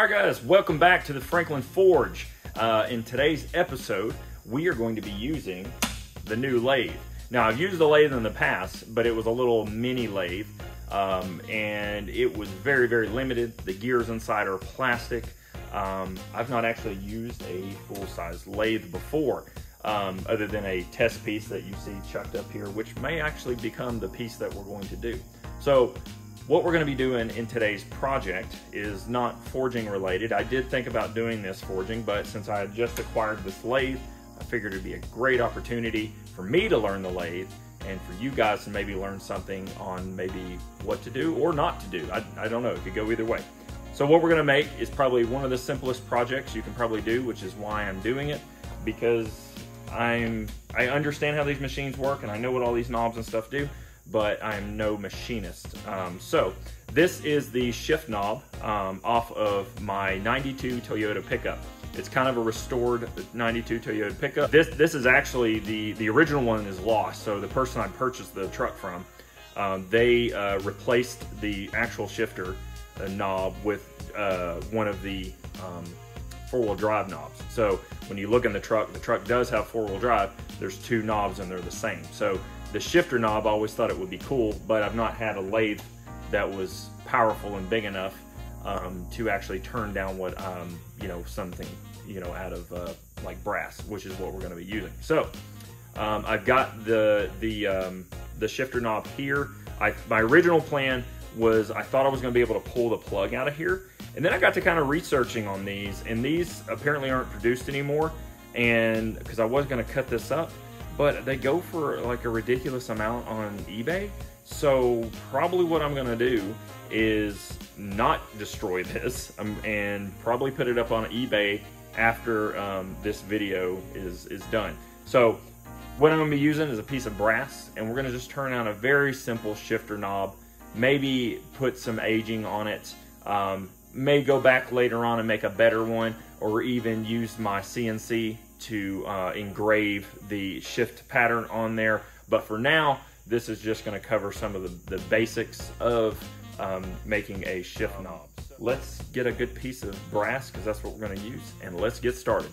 All right, guys, welcome back to the Franklin Forge. Uh, in today's episode, we are going to be using the new lathe. Now, I've used the lathe in the past, but it was a little mini lathe, um, and it was very, very limited. The gears inside are plastic. Um, I've not actually used a full-size lathe before, um, other than a test piece that you see chucked up here, which may actually become the piece that we're going to do. So what we're going to be doing in today's project is not forging related. I did think about doing this forging, but since I had just acquired this lathe, I figured it'd be a great opportunity for me to learn the lathe and for you guys to maybe learn something on maybe what to do or not to do. I, I don't know, it could go either way. So what we're gonna make is probably one of the simplest projects you can probably do, which is why I'm doing it, because I'm I understand how these machines work and I know what all these knobs and stuff do but I'm no machinist. Um, so this is the shift knob um, off of my 92 Toyota pickup. It's kind of a restored 92 Toyota pickup. This this is actually the the original one is lost. So the person I purchased the truck from, um, they uh, replaced the actual shifter uh, knob with uh, one of the um, four-wheel drive knobs. So when you look in the truck, the truck does have four-wheel drive. There's two knobs and they're the same. So the shifter knob, I always thought it would be cool, but I've not had a lathe that was powerful and big enough um, to actually turn down what, um, you know, something, you know, out of uh, like brass, which is what we're going to be using. So um, I've got the the um, the shifter knob here. I, my original plan was I thought I was going to be able to pull the plug out of here, and then I got to kind of researching on these, and these apparently aren't produced anymore. And because I was going to cut this up, but they go for like a ridiculous amount on eBay. So probably what I'm gonna do is not destroy this um, and probably put it up on eBay after um, this video is, is done. So what I'm gonna be using is a piece of brass and we're gonna just turn on a very simple shifter knob, maybe put some aging on it, um, may go back later on and make a better one or even use my CNC to uh, engrave the shift pattern on there. But for now, this is just going to cover some of the, the basics of um, making a shift knob. Let's get a good piece of brass because that's what we're going to use and let's get started.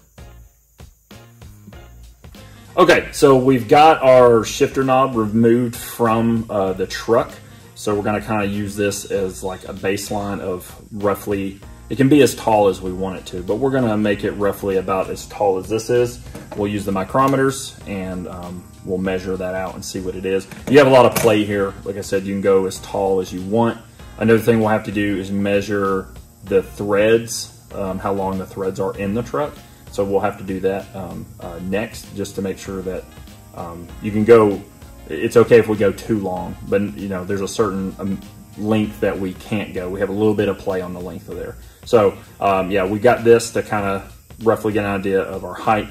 Okay, so we've got our shifter knob removed from uh, the truck. So we're going to kind of use this as like a baseline of roughly it can be as tall as we want it to, but we're gonna make it roughly about as tall as this is. We'll use the micrometers and um, we'll measure that out and see what it is. You have a lot of play here. Like I said, you can go as tall as you want. Another thing we'll have to do is measure the threads, um, how long the threads are in the truck. So we'll have to do that um, uh, next just to make sure that um, you can go, it's okay if we go too long, but you know, there's a certain um, length that we can't go. We have a little bit of play on the length of there. So um, yeah, we got this to kind of roughly get an idea of our height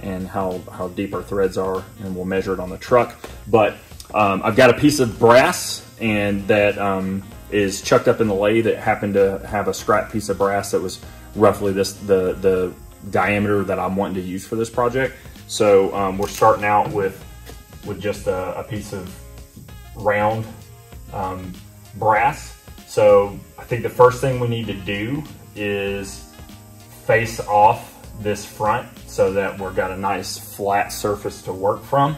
and how, how deep our threads are, and we'll measure it on the truck. But um, I've got a piece of brass and that um, is chucked up in the lathe that happened to have a scrap piece of brass that was roughly this the, the diameter that I'm wanting to use for this project. So um, we're starting out with, with just a, a piece of round um, brass. So I think the first thing we need to do is face off this front so that we've got a nice flat surface to work from.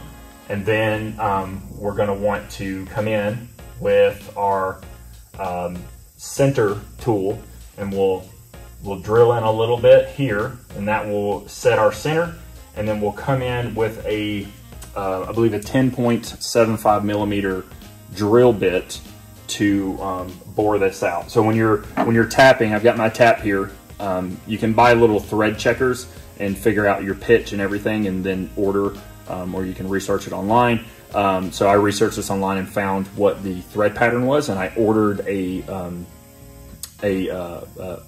And then um, we're gonna want to come in with our um, center tool and we'll, we'll drill in a little bit here and that will set our center. And then we'll come in with a, uh, I believe a 10.75 millimeter drill bit to um, bore this out. So when you're when you're tapping, I've got my tap here. Um, you can buy little thread checkers and figure out your pitch and everything, and then order, um, or you can research it online. Um, so I researched this online and found what the thread pattern was, and I ordered a um, a uh, uh,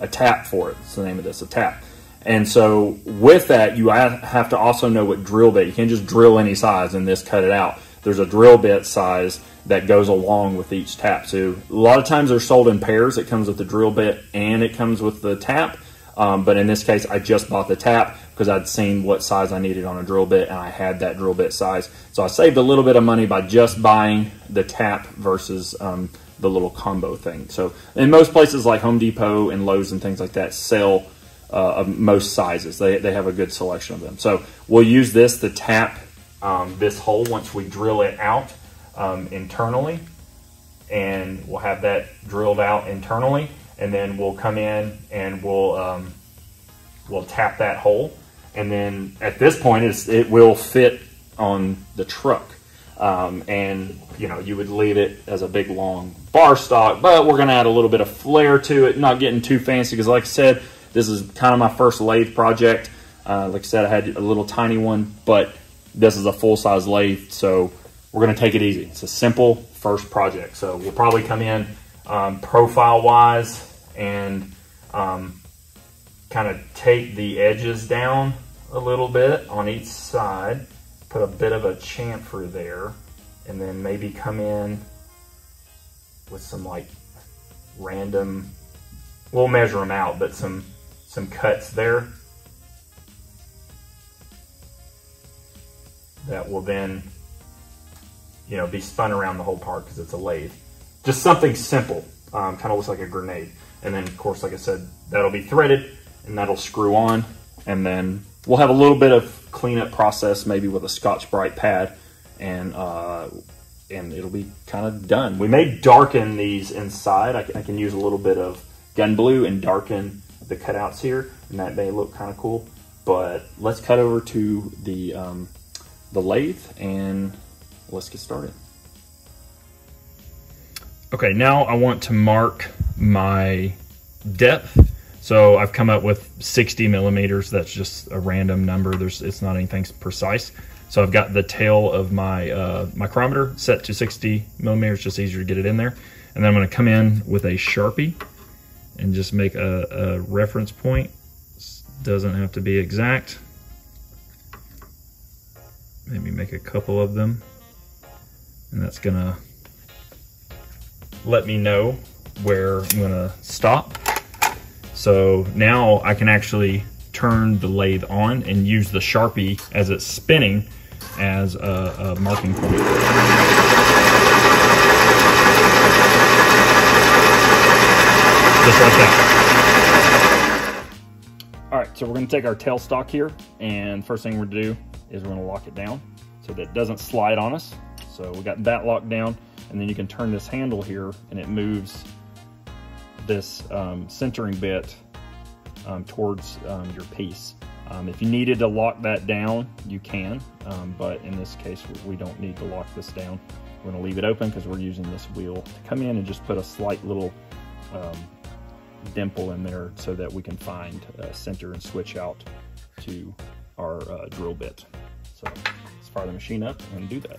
a tap for it. It's the name of this, a tap. And so with that, you have to also know what drill bit. You can't just drill any size and this cut it out. There's a drill bit size that goes along with each tap. So a lot of times they're sold in pairs. It comes with the drill bit and it comes with the tap. Um, but in this case, I just bought the tap because I'd seen what size I needed on a drill bit and I had that drill bit size. So I saved a little bit of money by just buying the tap versus um, the little combo thing. So in most places like Home Depot and Lowe's and things like that sell uh, most sizes. They, they have a good selection of them. So we'll use this to tap um, this hole once we drill it out um, internally and we'll have that drilled out internally and then we'll come in and we'll um, we'll tap that hole. And then at this point it will fit on the truck. Um, and you know you would leave it as a big long bar stock but we're gonna add a little bit of flair to it not getting too fancy because like I said this is kind of my first lathe project. Uh, like I said I had a little tiny one but this is a full-size lathe so we're gonna take it easy. It's a simple first project. So we'll probably come in um, profile wise and um, kind of take the edges down a little bit on each side, put a bit of a chamfer there, and then maybe come in with some like random, we'll measure them out, but some, some cuts there. That will then, you know, be spun around the whole part because it's a lathe. Just something simple, um, kind of looks like a grenade. And then of course, like I said, that'll be threaded and that'll screw on. And then we'll have a little bit of cleanup process, maybe with a Scotch-Brite pad and, uh, and it'll be kind of done. We may darken these inside. I can, I can use a little bit of gun blue and darken the cutouts here and that may look kind of cool. But let's cut over to the, um, the lathe and let's get started. Okay, now I want to mark my depth. So I've come up with 60 millimeters. That's just a random number. There's It's not anything precise. So I've got the tail of my uh, micrometer set to 60 millimeters, just easier to get it in there. And then I'm gonna come in with a Sharpie and just make a, a reference point. This doesn't have to be exact. Maybe make a couple of them. And that's gonna let me know where I'm gonna stop. So now I can actually turn the lathe on and use the Sharpie as it's spinning as a, a marking point. Just like that. All right, so we're gonna take our tailstock here and first thing we're gonna do is we're gonna lock it down so that it doesn't slide on us. So we got that locked down and then you can turn this handle here and it moves this um, centering bit um, towards um, your piece. Um, if you needed to lock that down, you can, um, but in this case, we don't need to lock this down. We're gonna leave it open because we're using this wheel to come in and just put a slight little um, dimple in there so that we can find a center and switch out to our uh, drill bit. So let's fire the machine up and do that.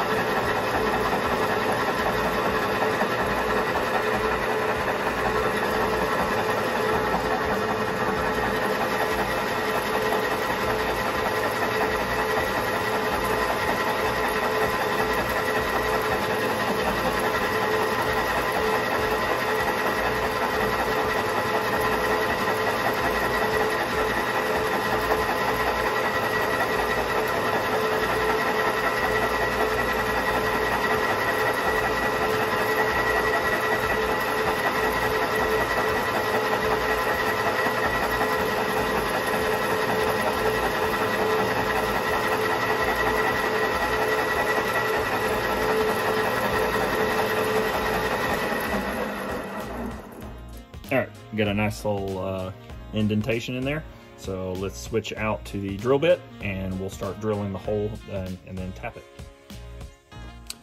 Right, got a nice little uh, indentation in there. So let's switch out to the drill bit and we'll start drilling the hole and, and then tap it.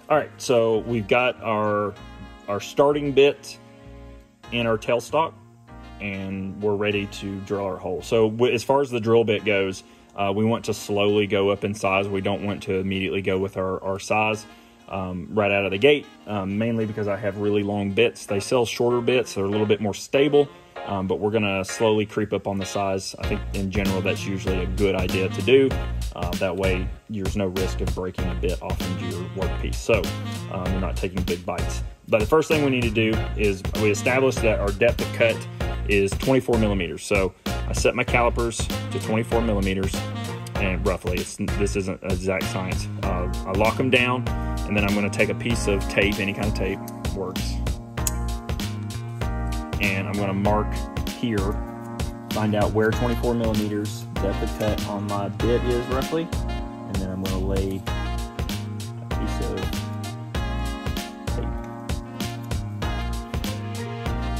All right, so we've got our, our starting bit in our tailstock and we're ready to drill our hole. So as far as the drill bit goes, uh, we want to slowly go up in size. We don't want to immediately go with our, our size um, right out of the gate, um, mainly because I have really long bits. They sell shorter bits, they're a little bit more stable, um, but we're gonna slowly creep up on the size. I think in general that's usually a good idea to do. Uh, that way there's no risk of breaking a bit off into your workpiece. So um, you're not taking big bites. But the first thing we need to do is we establish that our depth of cut is 24 millimeters. So I set my calipers to 24 millimeters and roughly, it's, this isn't exact science. Uh, I lock them down and then I'm gonna take a piece of tape, any kind of tape works. And I'm gonna mark here, find out where 24 millimeters depth of cut on my bit is roughly. And then I'm gonna lay a piece of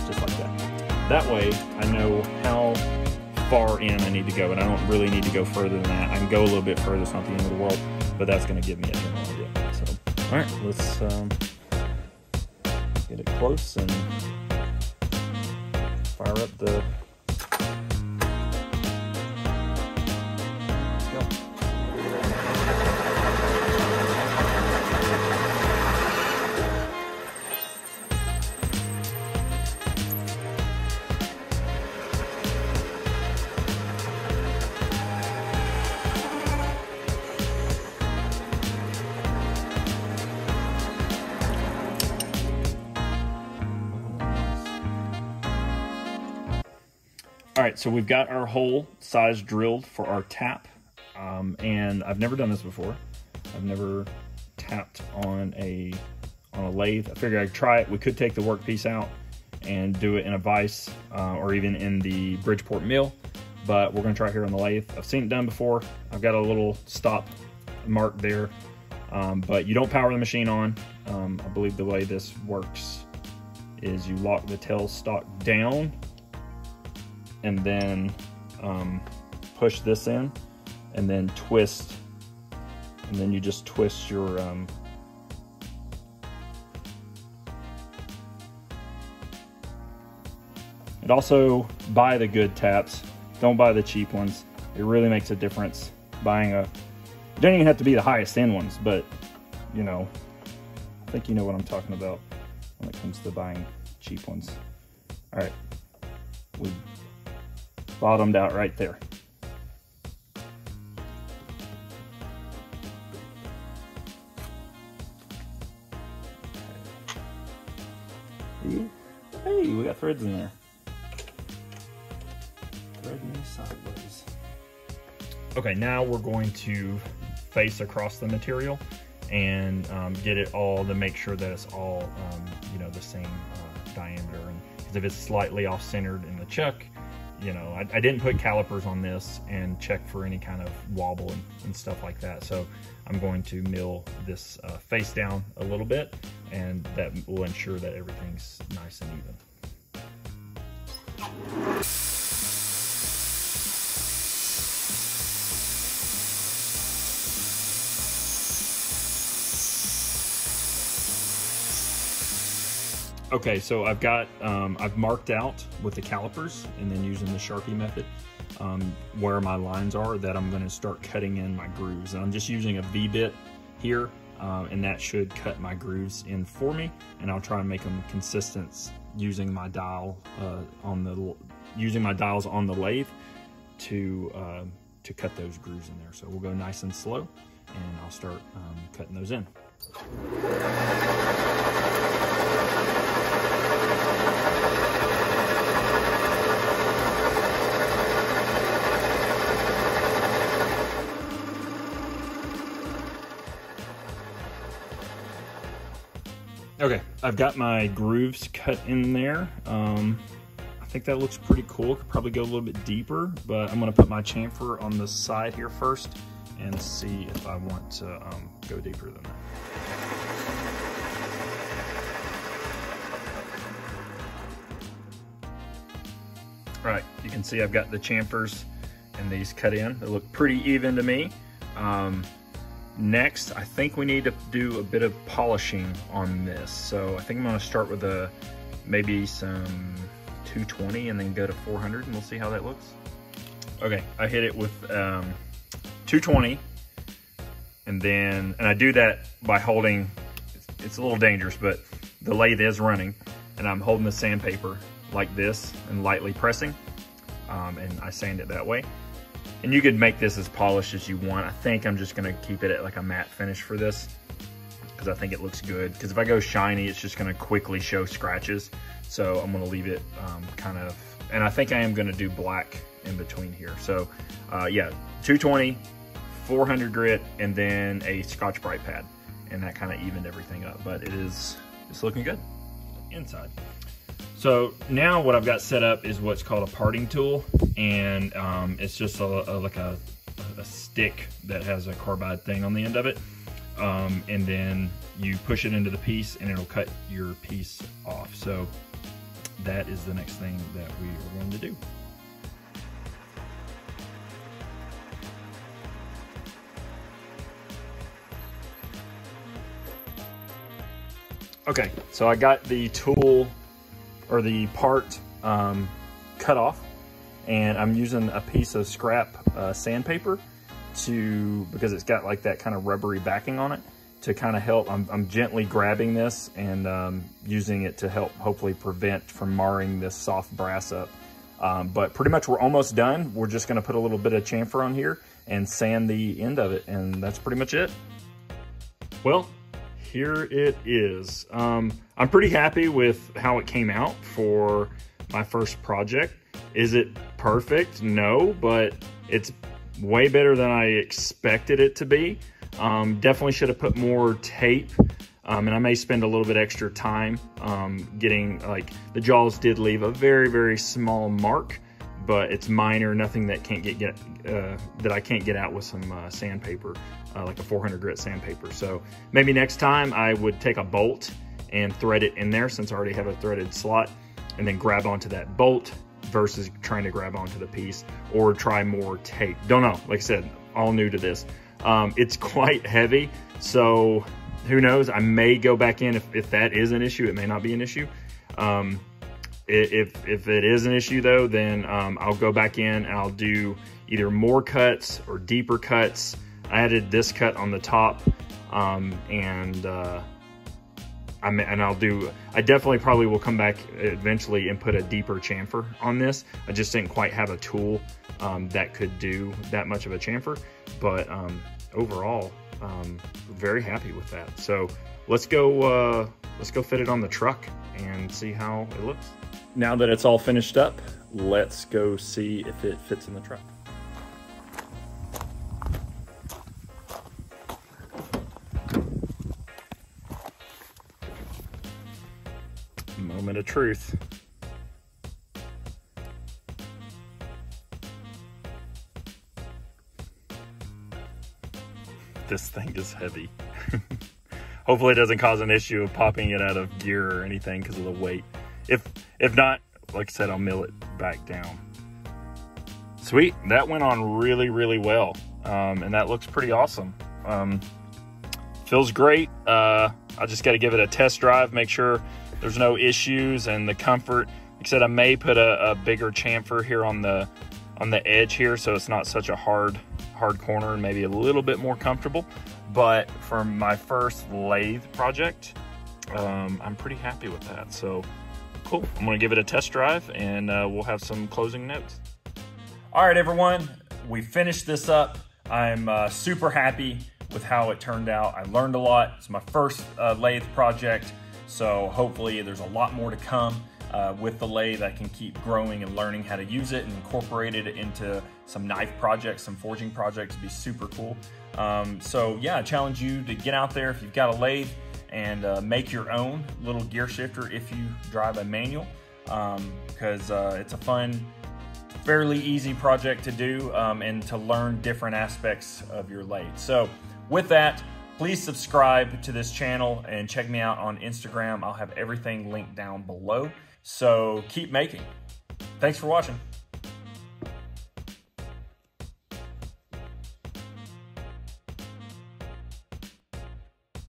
just like that. That way I know how far in I need to go and I don't really need to go further than that. I can go a little bit further, it's not the end of the world, but that's gonna give me a general idea. So, all right, let's um, get it close and fire up the right, so we've got our hole size drilled for our tap, um, and I've never done this before. I've never tapped on a on a lathe. I figured I'd try it. We could take the workpiece out and do it in a vise uh, or even in the Bridgeport mill, but we're gonna try here on the lathe. I've seen it done before. I've got a little stop mark there, um, but you don't power the machine on. Um, I believe the way this works is you lock the tail stock down and then um, push this in and then twist. And then you just twist your um, and also buy the good taps. Don't buy the cheap ones. It really makes a difference buying a you don't even have to be the highest end ones but you know I think you know what I'm talking about when it comes to buying cheap ones. All right. We bottomed out right there. Hey, we got threads in there. Thread me sideways. Okay, now we're going to face across the material and um, get it all to make sure that it's all, um, you know, the same uh, diameter. Because if it's slightly off-centered in the chuck, you know, I, I, didn't put calipers on this and check for any kind of wobble and, and stuff like that. So I'm going to mill this uh, face down a little bit and that will ensure that everything's nice and even. Okay, so I've got, um, I've marked out with the calipers and then using the Sharpie method um, where my lines are that I'm gonna start cutting in my grooves. And I'm just using a V-bit here um, and that should cut my grooves in for me. And I'll try and make them consistent using my dial uh, on the, using my dials on the lathe to, uh, to cut those grooves in there. So we'll go nice and slow and I'll start um, cutting those in. Okay, I've got my grooves cut in there. Um, think that looks pretty cool. Could probably go a little bit deeper, but I'm gonna put my chamfer on the side here first and see if I want to um, go deeper than that. All right, you can see I've got the chamfers and these cut in. They look pretty even to me. Um, Next, I think we need to do a bit of polishing on this. So I think I'm gonna start with a maybe some 220 and then go to 400 and we'll see how that looks. Okay, I hit it with um, 220 and then, and I do that by holding, it's, it's a little dangerous, but the lathe is running and I'm holding the sandpaper like this and lightly pressing um, and I sand it that way. And you could make this as polished as you want. I think I'm just gonna keep it at like a matte finish for this because I think it looks good. Because if I go shiny, it's just gonna quickly show scratches. So I'm gonna leave it um, kind of and I think I am gonna do black in between here. So uh, yeah, 220, 400 grit, and then a Scotch-Brite pad. And that kind of evened everything up, but it is, it's looking good inside. So now what I've got set up is what's called a parting tool. And um, it's just a, a, like a, a stick that has a carbide thing on the end of it. Um, and then you push it into the piece and it'll cut your piece off. So that is the next thing that we are going to do. Okay, so I got the tool or the part um, cut off and I'm using a piece of scrap uh, sandpaper to, because it's got like that kind of rubbery backing on it to kind of help. I'm, I'm, gently grabbing this and um, using it to help hopefully prevent from marring this soft brass up. Um, but pretty much we're almost done. We're just gonna put a little bit of chamfer on here and sand the end of it and that's pretty much it. Well, here it is. Um, I'm pretty happy with how it came out for my first project. Is it perfect? No, but it's way better than I expected it to be. Um, definitely should have put more tape um, and I may spend a little bit extra time um, getting like the jaws did leave a very very small mark but it's minor nothing that can't get, get uh, that I can't get out with some uh, sandpaper uh, like a 400 grit sandpaper. So maybe next time I would take a bolt and thread it in there since I already have a threaded slot and then grab onto that bolt versus trying to grab onto the piece or try more tape. Don't know. Like I said all new to this um, it's quite heavy so who knows? I may go back in if, if that is an issue. It may not be an issue. Um, if, if it is an issue though, then um, I'll go back in and I'll do either more cuts or deeper cuts. I added this cut on the top um, and uh, I and I'll do, I definitely probably will come back eventually and put a deeper chamfer on this. I just didn't quite have a tool um, that could do that much of a chamfer, but um, overall, um, very happy with that. So let's go, uh, let's go fit it on the truck and see how it looks. Now that it's all finished up, let's go see if it fits in the truck. Moment of truth. this thing is heavy. Hopefully it doesn't cause an issue of popping it out of gear or anything because of the weight. If if not, like I said, I'll mill it back down. Sweet, that went on really, really well. Um, and that looks pretty awesome. Um, feels great. Uh, I just got to give it a test drive, make sure there's no issues and the comfort. Like I I may put a, a bigger chamfer here on the on the edge here so it's not such a hard hard corner and maybe a little bit more comfortable. But for my first lathe project, um, I'm pretty happy with that. So cool. I'm gonna give it a test drive and uh, we'll have some closing notes. All right, everyone, we finished this up. I'm uh, super happy with how it turned out. I learned a lot. It's my first uh, lathe project, so hopefully there's a lot more to come uh, with the lathe. I can keep growing and learning how to use it and incorporate it into some knife projects, some forging projects would be super cool. Um, so yeah, I challenge you to get out there if you've got a lathe and uh, make your own little gear shifter if you drive a manual because um, uh, it's a fun, fairly easy project to do um, and to learn different aspects of your lathe. So with that, please subscribe to this channel and check me out on Instagram. I'll have everything linked down below. So keep making. Thanks for watching.